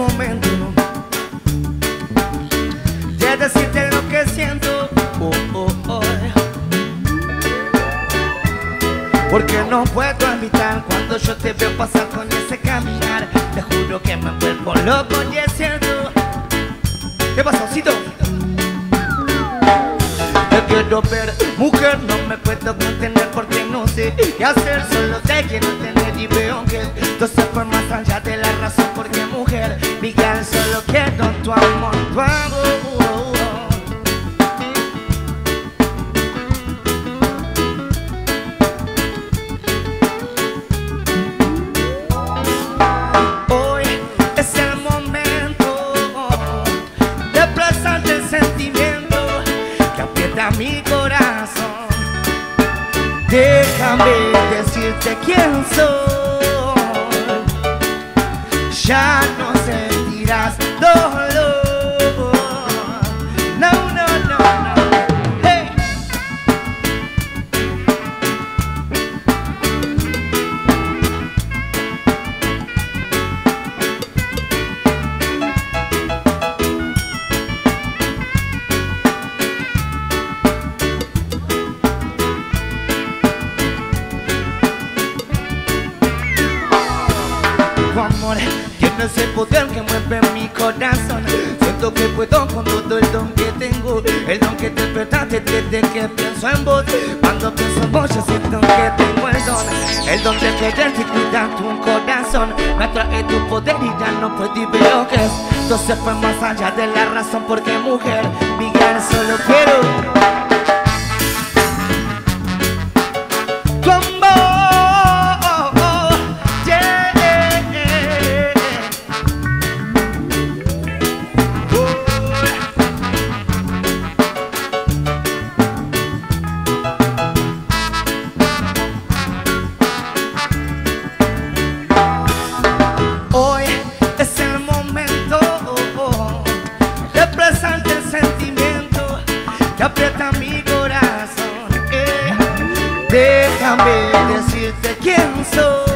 momento. De decirte lo que siento. Oh, oh, oh. Porque no puedo evitar cuando yo te veo pasar con ese caminar. Te juro que me vuelvo loco y es cierto. ¿Qué pasa, osito? Te quiero ver, mujer, no me puedo contener porque no sé qué hacer. Solo te quiero tener y veo que Dos formas allá de la razón. Porque mujer Déjame decirte quién soy. Ya no sentirás tiene ese poder que mueve mi corazón. Siento que puedo con todo el don que tengo, el don que te despertaste desde que pienso en vos. Cuando pienso en vos, yo siento que tengo el don, el don de quererte y cuidar tu corazón. Me atrae tu poder y ya no puedo y veo que es. Entonces fue más allá de la razón, porque mujer, Miguel, solo quiero. Que aprieta mi corazón. eh. Déjame decirte quién soy.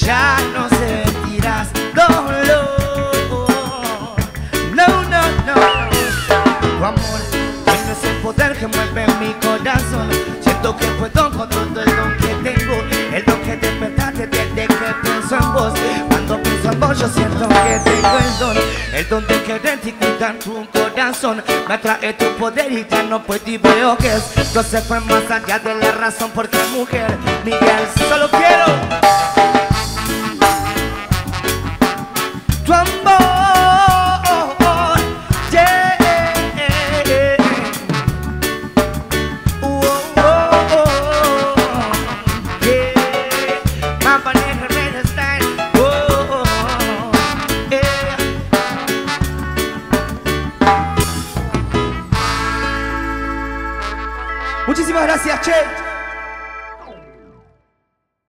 Ya no sentirás dolor. No, no, no. Tu amor tiene ese poder que mueve mi corazón. Siento que puedo con todo el don que tengo, el don que despertaste desde que pienso en vos. Cuando pienso en vos, yo siento que tengo el don, el don de quererte y cuidar tu corazón. Me atrae tu poder y ya no puedo y veo que es. Entonces fue más allá de la razón, porque mujer, Miguel, solo quiero. Muchísimas gracias, Che.